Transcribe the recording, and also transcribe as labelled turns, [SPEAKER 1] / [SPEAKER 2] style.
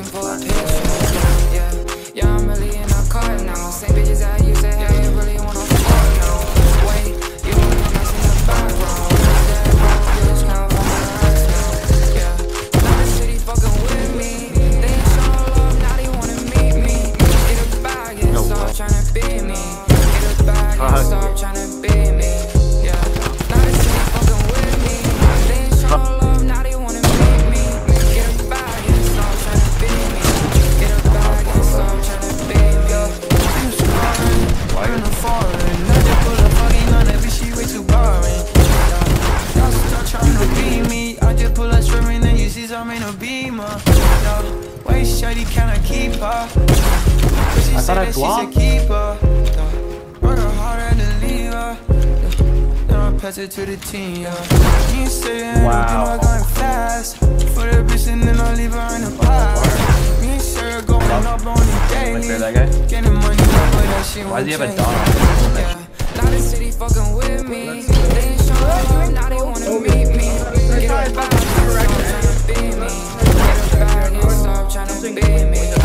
[SPEAKER 1] looking for a picture. I
[SPEAKER 2] thought I blocked.
[SPEAKER 1] Work harder than leave her. Then I pass it to the team. You say i'm going fast. For the bitch and then I leave her in the box. Me and Sarah going up on the daily. Getting money, but that shit won't.
[SPEAKER 2] Why does he have a dog?
[SPEAKER 1] Yeah. Now the city fucking with me. sing baby.